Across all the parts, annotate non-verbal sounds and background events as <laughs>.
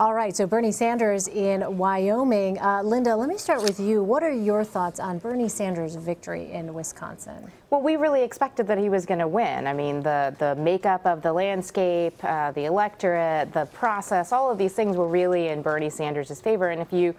All right, so Bernie Sanders in Wyoming. Uh, Linda, let me start with you. What are your thoughts on Bernie Sanders' victory in Wisconsin? Well, we really expected that he was going to win. I mean, the, the makeup of the landscape, uh, the electorate, the process, all of these things were really in Bernie Sanders' favor. And if you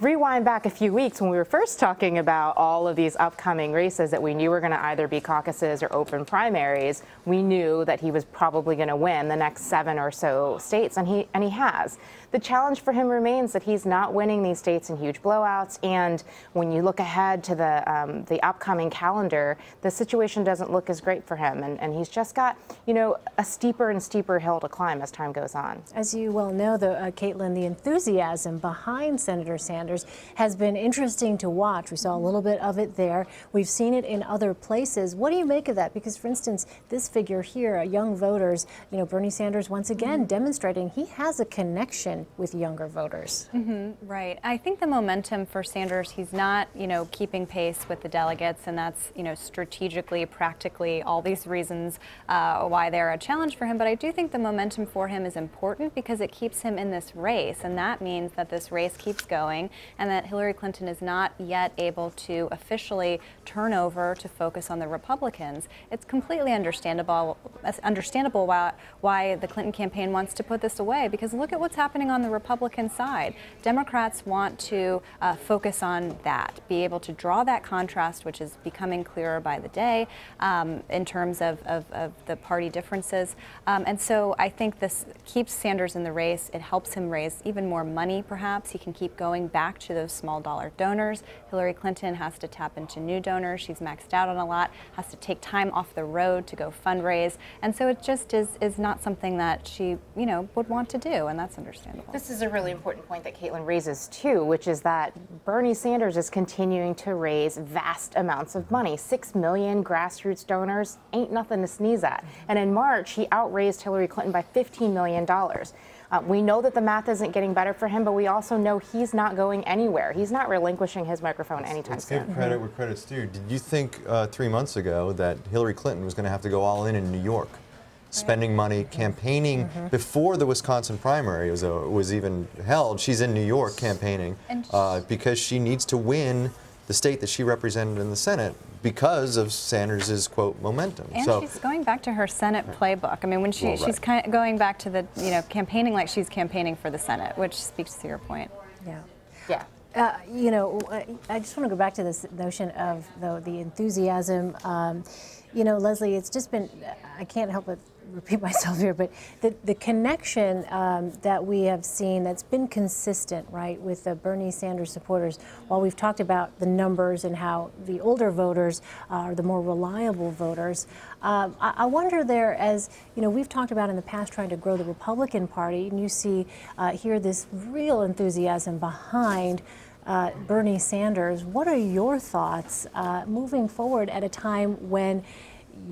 rewind back a few weeks when we were first talking about all of these upcoming races that we knew were going to either be caucuses or open primaries, we knew that he was probably going to win the next seven or so states, and he and he has. The challenge for him remains that he's not winning these states in huge blowouts, and when you look ahead to the um, the upcoming calendar, the situation doesn't look as great for him, and, and he's just got you know a steeper and steeper hill to climb as time goes on. As you well know, the uh, Caitlin, the enthusiasm behind Senator Sanders has been interesting to watch. We saw a little bit of it there. We've seen it in other places. What do you make of that? Because, for instance, this figure here, young voters, you know, Bernie Sanders once again mm -hmm. demonstrating he has a connection with younger voters. Mm -hmm, right. I think the momentum for Sanders, he's not, you know, keeping pace with the delegates, and that's, you know, strategically, practically, all these reasons uh, why they're a challenge for him. But I do think the momentum for him is important because it keeps him in this race, and that means that this race keeps going, and that Hillary Clinton is not yet able to officially turn over to focus on the Republicans. It's completely understandable, understandable why, why the Clinton campaign wants to put this away, because look at what's happening on the Republican side. Democrats want to uh, focus on that, be able to draw that contrast, which is becoming clearer by the day um, in terms of, of, of, the party differences. Um, and so I think this keeps Sanders in the race. It helps him raise even more money, perhaps. He can keep going back to those small dollar donors. Hillary Clinton has to tap into new donors. She's maxed out on a lot, has to take time off the road to go fundraise. And so it just is, is not something that she, you know, would want to do, and that's understandable. This is a really important point that Caitlin raises too, which is that Bernie Sanders is continuing to raise vast amounts of money. Six million grassroots donors ain't nothing to sneeze at. And in March, he outraised Hillary Clinton by $15 million. Uh, we know that the math isn't getting better for him, but we also know he's not going anywhere. He's not relinquishing his microphone anytime let's, soon. Give credit where credit's due. Did you think uh, three months ago that Hillary Clinton was going to have to go all in in New York? spending money, campaigning mm -hmm. before the Wisconsin primary was, uh, was even held. She's in New York campaigning uh, because she needs to win the state that she represented in the Senate because of Sanders's quote momentum. And so, she's going back to her Senate playbook. I mean, when she well, right. she's kind of going back to the you know campaigning like she's campaigning for the Senate, which speaks to your point. Yeah. Yeah. Uh, you know, I just want to go back to this notion of the, the enthusiasm. Um, you know, Leslie, it's just been, I can't help but repeat myself here, but the, the connection um, that we have seen that's been consistent, right, with the Bernie Sanders supporters, while we've talked about the numbers and how the older voters are the more reliable voters, um, I, I, wonder there, as you know, we've talked about in the past trying to grow the Republican Party, and you see uh, here this real enthusiasm behind uh, Bernie Sanders. What are your thoughts uh, moving forward at a time when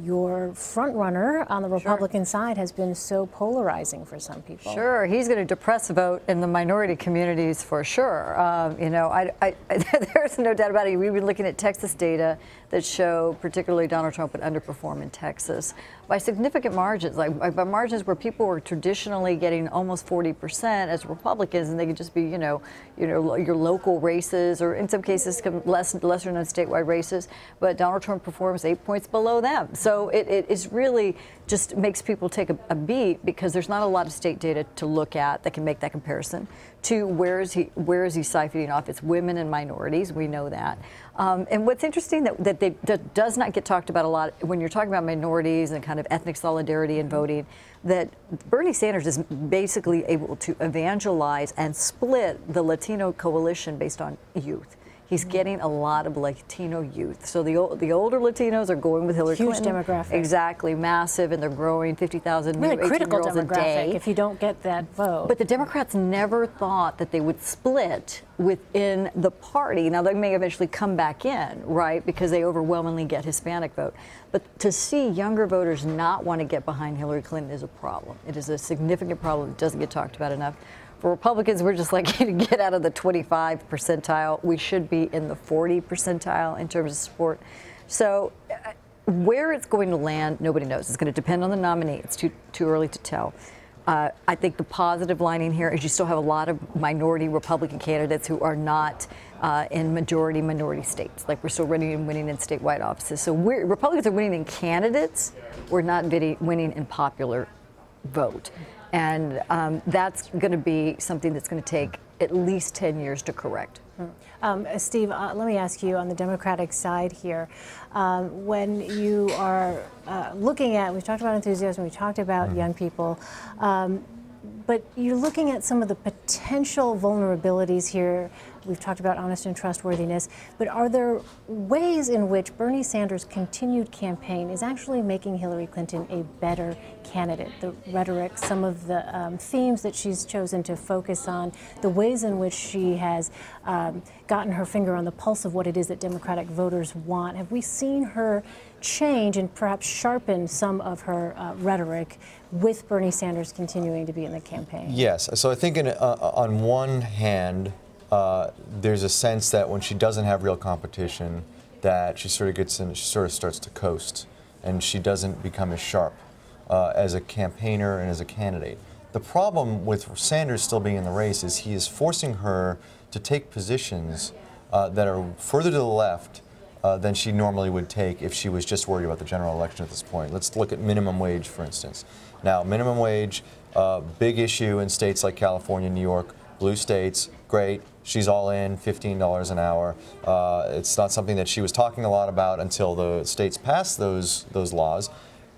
your front runner on the Republican sure. side has been so polarizing for some people. Sure, he's going to depress a vote in the minority communities for sure. Um, you know, I, I, <laughs> there's no doubt about it. We've been looking at Texas data that show particularly Donald Trump would underperform in Texas by significant margins, like by margins where people were traditionally getting almost 40% as Republicans, and they could just be, you know, you know, your local races, or in some cases, less lesser known statewide races. But Donald Trump performs eight points below them, so it, it is really just makes people take a, a beat because there's not a lot of state data to look at that can make that comparison to where is he where is he siphoning off? It's women and minorities. We know that. Um, and what's interesting that, that, they, that does not get talked about a lot when you're talking about minorities and kind of ethnic solidarity and voting, that Bernie Sanders is basically able to evangelize and split the Latino coalition based on youth. He's mm-hmm. getting a lot of Latino youth. So the the older Latinos are going with Hillary Huge Clinton. demographic. Exactly, massive, and they're growing 50,000 really new critical demographic if you don't get that vote. But the Democrats never thought that they would split within the party. Now they may eventually come back in, right, because they overwhelmingly get Hispanic vote. But to see younger voters not want to get behind Hillary Clinton is a problem. It is a significant problem. It doesn't get talked about enough. For Republicans, we're just like <laughs> to get out of the 25 percentile. We should be in the 40 percentile in terms of support. So uh, where it's going to land, nobody knows. It's going to depend on the nominee. It's too, too early to tell. Uh, I think the positive lining here is you still have a lot of minority Republican candidates who are not uh, in majority minority states. Like we're still winning and winning in statewide offices. So Republicans are winning in candidates. We're not winning in popular vote. And um, that's going to be something that's going to take at least 10 years to correct. Um, Steve, uh, let me ask you on the Democratic side here. Um, when you are uh, looking at, we've talked about enthusiasm, we talked about young people, um, but you're looking at some of the potential vulnerabilities here We've talked about honest and trustworthiness, but are there ways in which Bernie Sanders' continued campaign is actually making Hillary Clinton a better candidate? The rhetoric, some of the um, themes that she's chosen to focus on, the ways in which she has um, gotten her finger on the pulse of what it is that Democratic voters want. Have we seen her change and perhaps sharpen some of her uh, rhetoric with Bernie Sanders continuing to be in the campaign? Yes. So I think in, uh, on one hand, uh, there's a sense that when she doesn't have real competition, that she sort of gets in, she sort of starts to coast, and she doesn't become as sharp uh, as a campaigner and as a candidate. The problem with Sanders still being in the race is he is forcing her to take positions uh, that are further to the left uh, than she normally would take if she was just worried about the general election at this point. Let's look at minimum wage, for instance. Now, minimum wage, uh, big issue in states like California, New York, blue states, great. She's all in, $15 an hour. Uh, it's not something that she was talking a lot about until the states passed those, those laws,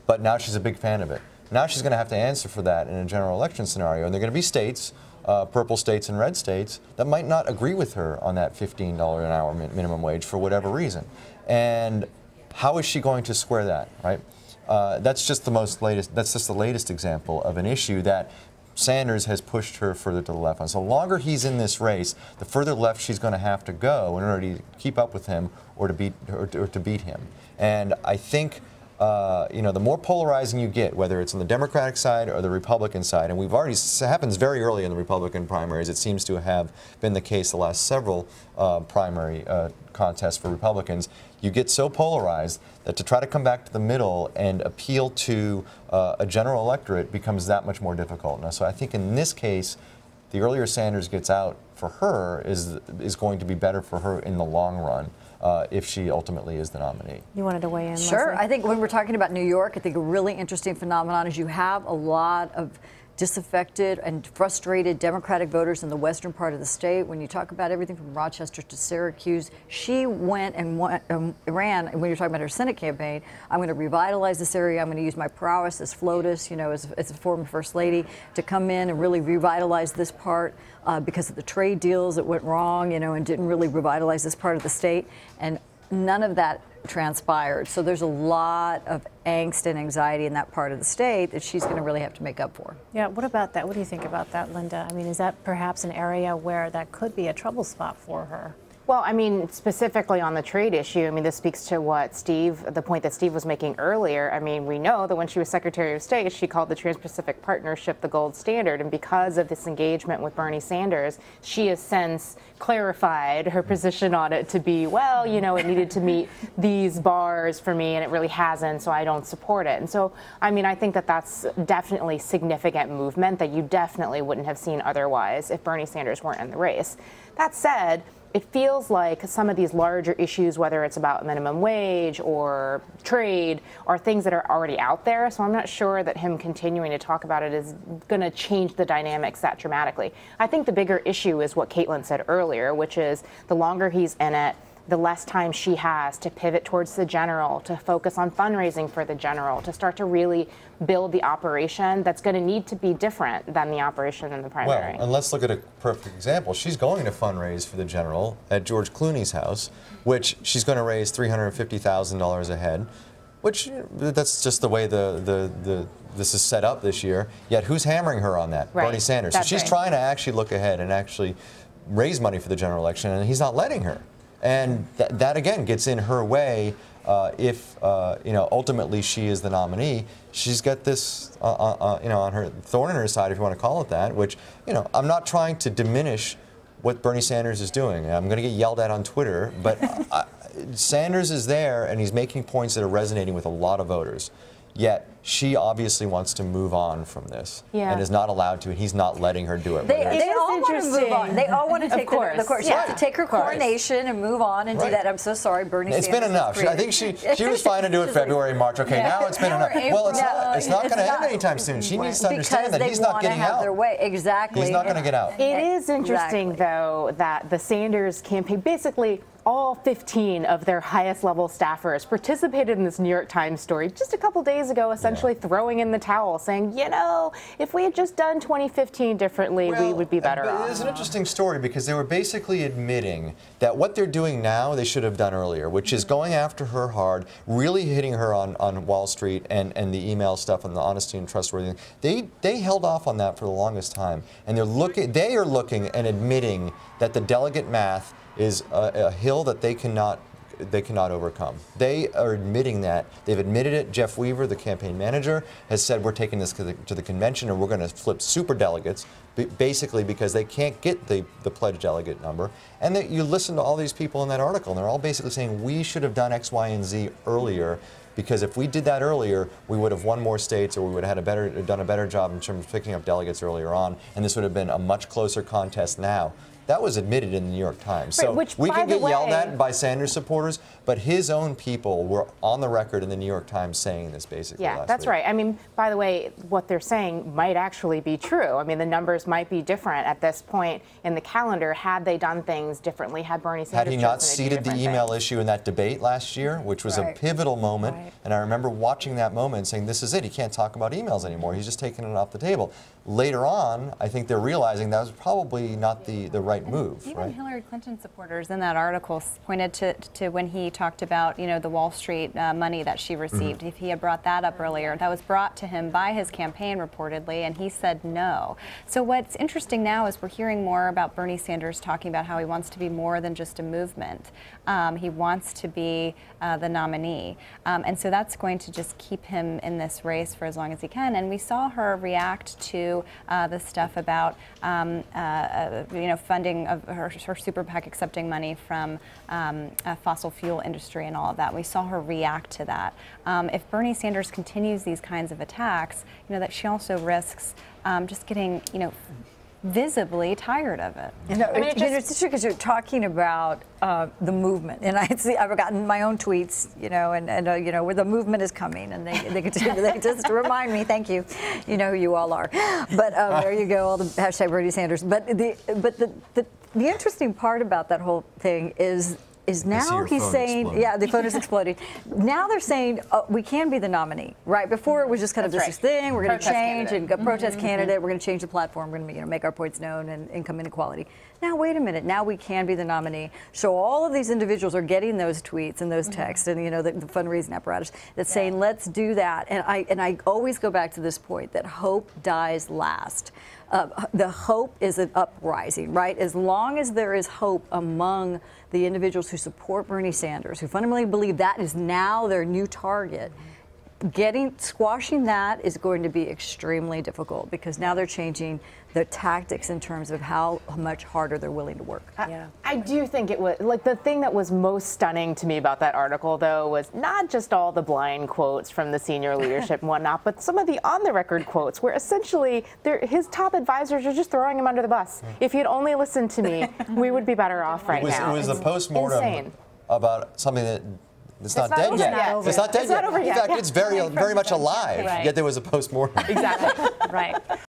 but now she's a big fan of it. Now she's going to have to answer for that in a general election scenario, and there are going to be states, uh, purple states and red states, that might not agree with her on that $15 an hour min minimum wage for whatever reason. And how is she going to square that, right? Uh, that's just the most latest. That's just the latest example of an issue that Sanders has pushed her further to the left. on. so the longer he's in this race, the further left she's going to have to go in order to keep up with him or to beat or to, or to beat him. And I think. Uh, you know, the more polarizing you get, whether it's on the Democratic side or the Republican side, and we've already, happens very early in the Republican primaries. It seems to have been the case the last several uh, primary uh, contests for Republicans you get so polarized that to try to come back to the middle and appeal to uh, a general electorate becomes that much more difficult. Now, so I think in this case, the earlier Sanders gets out for her is is going to be better for her in the long run. Uh, if she ultimately is the nominee. You wanted to weigh in? Sure. Leslie? I think when we're talking about New York, I think a really interesting phenomenon is you have a lot of disaffected and frustrated Democratic voters in the western part of the state. When you talk about everything from Rochester to Syracuse, she went and went, um, ran. When you're talking about her Senate campaign, I'm going to revitalize this area. I'm going to use my prowess as FLOTUS, you know, as, as a former first lady, to come in and really revitalize this part uh, because of the trade deals that went wrong, you know, and didn't really revitalize this part of the state. And none of that transpired. So there's a lot of angst and anxiety in that part of the state that she's going to really have to make up for. Yeah, what about that? What do you think about that, Linda? I mean, is that perhaps an area where that could be a trouble spot for her? Well, I mean, specifically on the trade issue, I mean, this speaks to what Steve, the point that Steve was making earlier. I mean, we know that when she was Secretary of State, she called the Trans Pacific Partnership the gold standard. And because of this engagement with Bernie Sanders, she has since clarified her position on it to be, well, you know, it needed to meet these bars for me, and it really hasn't, so I don't support it. And so, I mean, I think that that's definitely significant movement that you definitely wouldn't have seen otherwise if Bernie Sanders weren't in the race. That said, it feels like some of these larger issues, whether it's about minimum wage or trade, are things that are already out there. So I'm not sure that him continuing to talk about it is going to change the dynamics that dramatically. I think the bigger issue is what Caitlin said earlier, which is the longer he's in it, the less time she has to pivot towards the general, to focus on fundraising for the general, to start to really build the operation that's going to need to be different than the operation in the primary. Well, and let's look at a perfect example. She's going to fundraise for the general at George Clooney's house, which she's going to raise $350,000 a head, which that's just the way the, the, the this is set up this year. Yet who's hammering her on that? Right. Bernie Sanders. That's so she's right. trying to actually look ahead and actually raise money for the general election, and he's not letting her. And th that again gets in her way. Uh, if uh, you know ultimately she is the nominee, she's got this uh, uh, uh, you know on her thorn in her side, if you want to call it that. Which you know I'm not trying to diminish what Bernie Sanders is doing. I'm going to get yelled at on Twitter, but I, <laughs> Sanders is there and he's making points that are resonating with a lot of voters. Yet she obviously wants to move on from this Yeah. and is not allowed to, and he's not letting her do it. They, they all want to move on. They all want to Of take the, the course. course. She has Yeah. to take her Of coronation and move on and Right. do that. I'm so sorry, Bernie It's Sanders. been enough. She- I think she she was fine to do it <laughs> She's like- February, March. Okay, now it's been Or enough. Well, it's April. not. It's not going to end not- anytime soon. She needs to understand that he's not want to getting have out. their way. Exactly. He's not going to get out. It is interesting, Exactly. though, that the Sanders campaign, basically all 15 of their highest level staffers participated in this New York Times story just a couple days ago, essentially throwing in the towel, saying, you know, if we had just done 2015 differently, we would be better off. It is an interesting story because they were basically admitting that what they're doing now they should have done earlier, which is mm-hmm. going after her hard, really hitting her on, on Wall Street and, and the email stuff and the honesty and trustworthiness. They they held off on that for the longest time, and they're mm-hmm. looking. They are looking and admitting that the delegate math is a, a hill that they cannot they cannot overcome. They are admitting that. They've admitted it. Jeff Weaver, the campaign manager, has said we're taking this to the, to the convention and we're going to flip super delegates, basically because they can't get the, the pledge delegate number. And that you listen to all these people in that article, and they're all basically saying we should have done X, Y, and Z earlier. Because if we did that earlier, we would have won more states, or we would have had a better, done a better job in terms of picking up delegates earlier on, and this would have been a much closer contest now. That was admitted in the New York Times. Right, so which, we can get yelled at by Sanders supporters, but his own people were on the record in the New York Times saying this basically. Yeah, that's week. right. I mean, by the way, what they're saying might actually be true. I mean, the numbers might be different at this point in the calendar had they done things differently, had Bernie Sanders Had he not chosen to do ceded the email things. issue in that debate last year, which was Right. a pivotal moment, Right. and I remember watching that moment and saying, "This is it. He can't talk about emails anymore. He's just taking it off the table." Later on, I think they're realizing that was probably not the, the right move. Even right? Hillary Clinton supporters in that article pointed to, to when he talked about, you know, the Wall Street uh, money that she received. If he had brought that up earlier, that was brought to him by his campaign reportedly, and he said no. So what's interesting now is we're hearing more about Bernie Sanders talking about how he wants to be more than just a movement. Um, he wants to be uh, the nominee, um, and so that's going to just keep him in this race for as long as he can. And we saw her react to uh, the stuff about, um, uh, uh, you know, funding of her, her super PAC accepting money from um, uh, fossil fuel industry and all of that. We saw her react to that. Um, if Bernie Sanders continues these kinds of attacks, you know, that she also risks um, just getting, you know, visibly tired of it. You know, I mean, it, it you know, just- it's true because you're talking about uh, the movement, and <laughs> I see I've gotten my own tweets, you know, and, and uh, you know where the movement is coming, and they they, could, <laughs> they just remind me, thank you, you know who you all are. But um, there you go, all the hashtag Bernie Sanders. But the but the, the the interesting part about that whole thing is. Is now he's saying, yeah, the phone is exploding. <laughs> Now they're saying uh, we can be the nominee, right? Before it was just kind of That's this right. thing. We're going to change candidate. and go protest candidate. We're going to change the platform. We're going to you know, make our points known and income inequality. Now, wait a minute. Now we can be the nominee. So all of these individuals are getting those tweets and those texts and you know the, the fundraising apparatus that's saying let's do that. And I and I always go back to this point that hope dies last. Uh, the hope is an uprising, right? As long as there is hope among the individuals who support Bernie Sanders, who fundamentally believe that is now their new target getting squashing that is going to be extremely difficult because now they're changing the tactics in terms of how much harder they're willing to work. I, I do think it was like the thing that was most stunning to me about that article, though, was not just all the blind quotes from the senior leadership <laughs> and whatnot, but some of the on the record quotes where essentially his top advisors are just throwing him under the bus. Hmm. If you'd only listened to me, we would be better <laughs> off right It was, now. it was a It's post-mortem insane. about something that it's not, not dead yet. yet. It's not dead It's yet. not In yet. fact, it's very, very much alive. Right. Yet there was a post-mortem. Exactly. <laughs> right.